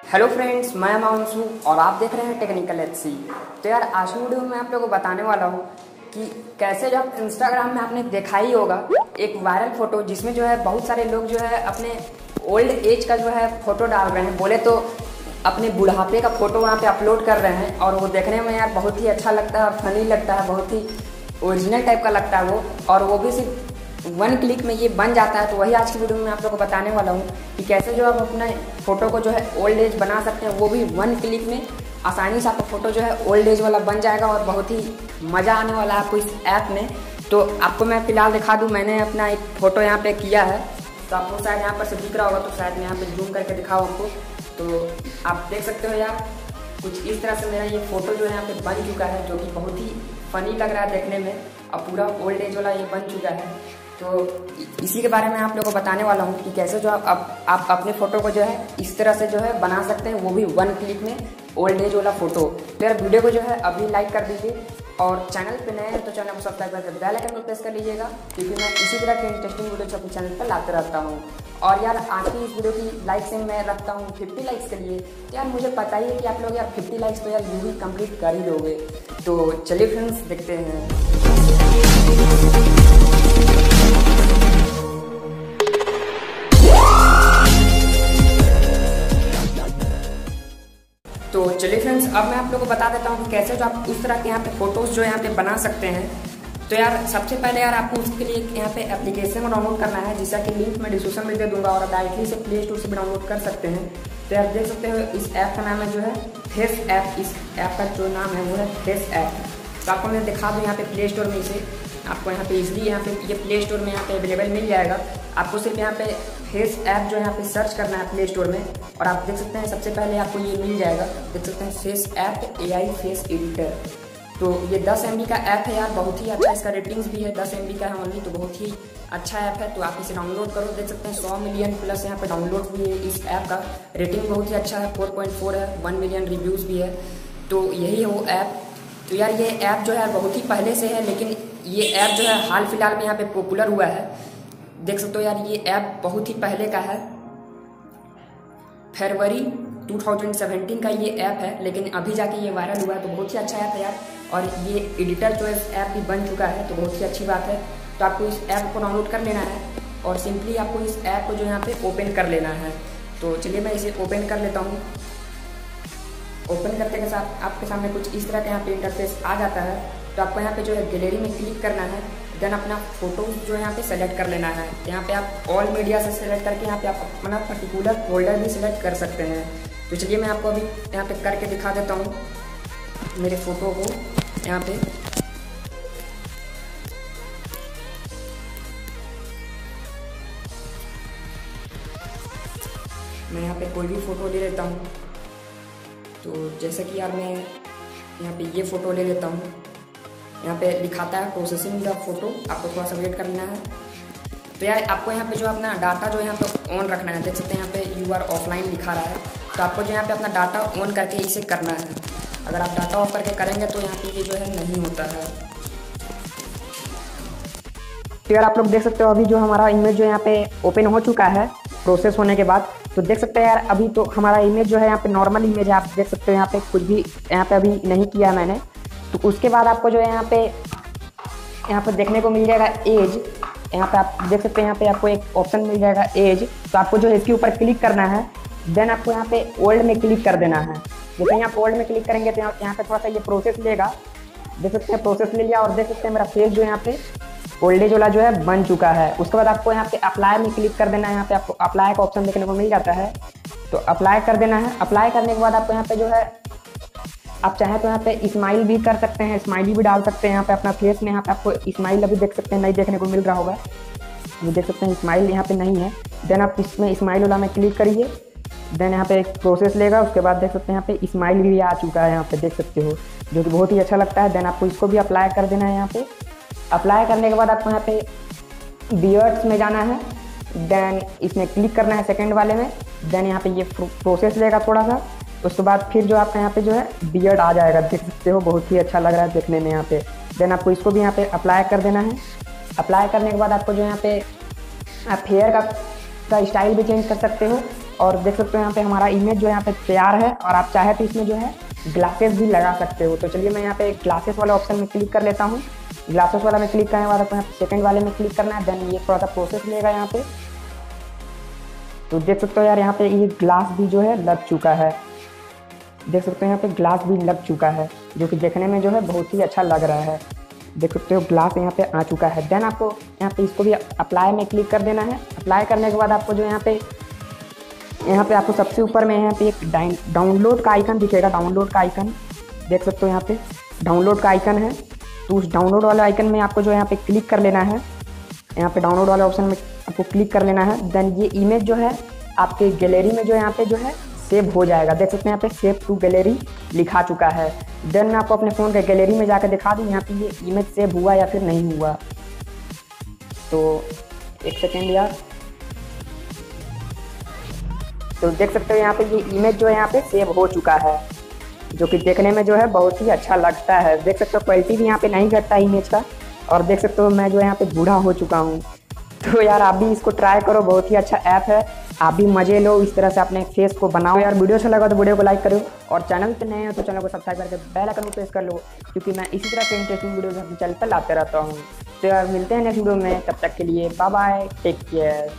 Hello friends मैं मानसू और आप देख रहे हैं टेक्निकल एच सी तो यार, आज वीडियो में आप लोगों को बताने वाला हूँ कि कैसे जब इंस्टाग्राम में आपने देखा ही होगा, एक वायरल फ़ोटो जिसमें जो है बहुत सारे लोग जो है अपने ओल्ड एज का जो है फ़ोटो डाल रहे हैं। बोले तो अपने बुढ़ापे का फ़ोटो वहाँ पे अपलोड कर रहे हैं और वो देखने में यार बहुत ही अच्छा लगता है और फनी लगता है, बहुत ही ओरिजिनल टाइप का लगता है वो। और वो भी सिर्फ़ वन क्लिक में ये बन जाता है तो वही आज की वीडियो में आप लोग को बताने वाला हूँ कि कैसे जो आप अपने फ़ोटो को जो है ओल्ड एज बना सकते हैं, वो भी वन क्लिक में आसानी से आपका फ़ोटो जो है ओल्ड एज वाला बन जाएगा और बहुत ही मज़ा आने वाला है आपको इस ऐप में। तो आपको मैं फ़िलहाल दिखा दूँ, मैंने अपना एक फ़ोटो यहाँ पर किया है। तो आपको शायद यहाँ पर से दिख रहा होगा तो शायद मैं यहाँ पर जूम करके दिखाऊँ आपको। तो आप देख सकते हो यार, कुछ इस तरह से मेरा ये फ़ोटो जो है यहाँ पे बन चुका है, जो कि बहुत ही फ़नी लग रहा है देखने में। और पूरा ओल्ड एज वाला ये बन चुका है। तो इसी के बारे में आप लोगों को बताने वाला हूँ कि कैसे जो आप, आप अपने फ़ोटो को जो है इस तरह से जो है बना सकते हैं वो भी वन क्लिक में ओल्ड एज वाला फ़ोटो तो यार वीडियो को जो है अभी लाइक कर दीजिए और चैनल पे नए हैं तो चैनल को सब्सक्राइब करके बेल आइकन को प्रेस कर लीजिएगा क्योंकि मैं इसी तरह के इंटरेस्टिंग वीडियो अपने चैनल पर लाते रहता हूँ। और यार आज की इस वीडियो की लाइक से मैं रखता हूँ फिफ्टी लाइक्स के लिए। तो यार मुझे पता ही है कि आप लोग यार फिफ्टी लाइक्स तो यार यू ही कंप्लीट कर ही दोगे। तो चलिए फ्रेंड्स देखते हैं। चलिए फ्रेंड्स अब मैं आप लोगों को बता देता हूँ कि कैसे जो आप उस तरह के यहाँ पे फ़ोटोज़ जो यहाँ पे बना सकते हैं। तो यार, सबसे पहले यार आपको उसके लिए यहाँ पे एप्लीकेशन को डाउनलोड करना है जिसका कि लिंक मैं डिस्क्रिप्शन में दे दूँगा और आप डायरेक्टली से प्ले स्टोर से डाउनलोड कर सकते हैं। तो यार, देख सकते हो इस ऐप का नाम है जो है फेस ऐप इस ऐप का जो नाम है वो है फेस ऐप तो आपको मैं दिखा दूँ यहाँ पे प्ले स्टोर में इसे। आपको यहाँ पे इजली यहाँ पे, ये प्ले स्टोर में यहाँ पे अवेलेबल मिल जाएगा। आपको सिर्फ़ यहाँ पे फेस ऐप जो है यहाँ पे सर्च करना है प्ले स्टोर में, और आप देख सकते हैं सबसे पहले आपको ये मिल जाएगा। देख सकते हैं face app A I face editor. तो ये 10 एमबी का ऐप है यार, बहुत ही अच्छा इसका रेटिंग्स भी है। 10 एमबी का है ओनली तो बहुत ही अच्छा ऐप है तो आप इसे डाउनलोड करो। देख सकते हैं 100 मिलियन प्लस यहाँ पे डाउनलोड भी है इस ऐप का। रेटिंग बहुत ही अच्छा है 4.4 है 1 मिलियन रिव्यूज़ भी है। तो यही है वो ऐप। तो यार ये ऐप जो है बहुत ही पहले से है, लेकिन ये ऐप जो है हाल फ़िलहाल में यहाँ पे पॉपुलर हुआ है। देख सकते हो यार, ये ऐप बहुत ही पहले का है। फरवरी 2017 का ये ऐप है, लेकिन अभी जाके ये वायरल हुआ है तो बहुत ही अच्छा ऐप है यार। और ये एडिटर जो है ऐप भी बन चुका है तो बहुत ही अच्छी बात है। तो आपको इस ऐप को डाउनलोड कर लेना है और सिंपली आपको इस ऐप को जो यहाँ पे ओपन कर लेना है। तो चलिए मैं इसे ओपन कर लेता हूँ। ओपन करते के साथ आपके सामने कुछ इस तरह का यहाँ पे इंटरफेस आ जाता है। तो आपको यहाँ पे जो है गैलरी में क्लिक करना है देन अपना फ़ोटो जो है यहाँ पे सेलेक्ट कर लेना है। यहाँ पे आप ऑल मीडिया से सेलेक्ट करके यहाँ पे आप अपना पर्टिकुलर फोल्डर भी सिलेक्ट कर सकते हैं। तो चलिए मैं आपको अभी यहाँ पे करके दिखा देता हूँ, मेरे फ़ोटो को यहाँ पे। मैं यहाँ पे कोई भी फ़ोटो ले लेता हूँ। तो जैसे कि यार मैं यहाँ पे ये फ़ोटो ले लेता हूँ। यहाँ पे लिखाता है प्रोसेसिंग द फ़ोटो आपको थोड़ा सा वेट करना है तो यार आपको यहाँ पे जो अपना डाटा जो यहाँ पे ऑन रखना है देख सकते हैं यहाँ पे यू आर ऑफलाइन लिखा रहा है तो आपको जो यहाँ पे अपना डाटा ऑन करके इसे करना है अगर आप डाटा ऑफ़ करके करेंगे तो यहाँ पे ये जो है नहीं होता है तो यार आप लोग देख सकते हो अभी जो हमारा इमेज जो यहाँ पे ओपन हो चुका है प्रोसेस होने के बाद तो देख सकते हैं यार अभी तो हमारा इमेज जो है यहाँ पे नॉर्मल इमेज है आप देख सकते हो यहाँ पे कुछ भी यहाँ पे अभी नहीं किया मैंने तो उसके बाद आपको जो है यहाँ पे यहाँ पे देखने को मिल जाएगा एज यहाँ पे आप देख सकते हैं, यहाँ पे आपको एक ऑप्शन मिल जाएगा एज तो आपको जो है इसके ऊपर क्लिक करना है. देन आपको यहाँ पे ओल्ड में क्लिक कर देना है. जैसे यहाँ पे ओल्ड में क्लिक करेंगे तो यहाँ पे थोड़ा सा ये प्रोसेस लेगा. देख सकते हैं प्रोसेस ले लिया और देख सकते हैं मेरा फेस जो यहाँ पे ओल्ड एज वाला जो है बन चुका है. उसके बाद आपको यहाँ पे अप्लाई में क्लिक कर देना है. यहाँ पे आपको अप्लाई का ऑप्शन देखने को मिल जाता है. तो अप्लाई कर देना है. अप्लाई करने के बाद आपको यहाँ पे जो है आप चाहें तो यहाँ पे स्माइल भी कर सकते हैं स्माइली भी डाल सकते हैं, यहाँ पे अपना फेस में यहाँ पे आपको स्माइल अभी देख सकते हैं, नहीं देखने को मिल रहा होगा। ये देख सकते हैं स्माइल यहाँ पे नहीं है। देन आप इसमें स्माइल वाला में क्लिक करिए। देन यहाँ पे एक प्रोसेस लेगा, उसके बाद देख सकते हैं यहाँ पे स्माइल भी आ चुका है, यहाँ पे देख सकते हो, जो कि बहुत ही अच्छा लगता है। देन आपको इसको भी अप्लाई कर देना है यहाँ पे। अप्लाई करने के बाद आपको यहाँ पे बियर्ड्स में जाना है। देन इसमें क्लिक करना है सेकेंड वाले में। देन यहाँ पे ये प्रोसेस लेगा थोड़ा सा। उसके बाद फिर जो आपका यहाँ पे जो है बियर्ड आ जाएगा। देख सकते हो, बहुत ही अच्छा लग रहा है देखने में यहाँ पे। देन आपको इसको भी यहाँ पे अप्लाई कर देना है। अप्लाई करने के बाद आपको जो यहाँ पे आप हेयर का का स्टाइल भी चेंज कर सकते हो। और देख सकते हो यहाँ पे हमारा इमेज जो यहाँ पे तैयार है। और आप चाहे तो इसमें जो है ग्लासेस भी लगा सकते हो। तो चलिए मैं यहाँ पे ग्लासेस वाले ऑप्शन में क्लिक कर लेता हूँ। ग्लासेस वाला में क्लिक करने के बाद आपको यहाँ सेकेंड वाले में क्लिक करना है। देन ये थोड़ा सा प्रोसेस लेगा यहाँ पे। तो देख सकते हो यार, यहाँ पे ये ग्लास भी जो है लग चुका है। देख सकते हो यहाँ पे ग्लास भी लग चुका है, जो कि देखने में जो है बहुत ही अच्छा लग रहा है। देख सकते हो ग्लास यहाँ पे आ चुका है। देन आपको यहाँ पे इसको भी अप्लाई में क्लिक कर देना है। अप्लाई करने के बाद आपको जो यहाँ पे यहाँ पे आपको सबसे ऊपर में यहाँ पे एक डाउनलोड का आइकन दिखेगा। डाउनलोड का आइकन देख सकते हो यहाँ पे डाउनलोड का आइकन है। तो उस डाउनलोड वाले आइकन में आपको जो यहाँ पे क्लिक कर लेना है। यहाँ पे डाउनलोड वाले ऑप्शन में आपको क्लिक कर लेना है। देन ये इमेज जो है आपके गैलरी में जो यहाँ पे जो है सेव हो जाएगा। देख सकते हैं यहाँ पे सेव टू गैलरी लिखा चुका है। देन मैं आपको अपने फ़ोन के गैलरी में जाकर दिखा दूँ, यहाँ पे ये इमेज सेव हुआ या फिर नहीं हुआ। तो एक सेकेंड यार। तो देख सकते हो यहाँ पे ये इमेज जो है यहाँ पे सेव हो चुका है, जो कि देखने में जो है बहुत ही अच्छा लगता है। देख सकते हो क्वालिटी भी यहाँ पे नहीं घटता इमेज का, और देख सकते हो मैं जो यहाँ पे बूढ़ा हो चुका हूँ। तो यार आप भी इसको ट्राई करो, बहुत ही अच्छा ऐप है। आप भी मज़े लो, इस तरह से अपने फेस को बनाओ। यार वीडियो अच्छा लगा तो वीडियो को लाइक करो और चैनल पे नए हो तो चैनल को सब्सक्राइब करके बेल आइकन को प्रेस कर लो, क्योंकि मैं इसी तरह के इंटरेस्टिंग वीडियो अपने चैनल पर लाते रहता हूँ। तो यार मिलते हैं नेक्स्ट वीडियो में, तब तक के लिए बाय बाय टेक केयर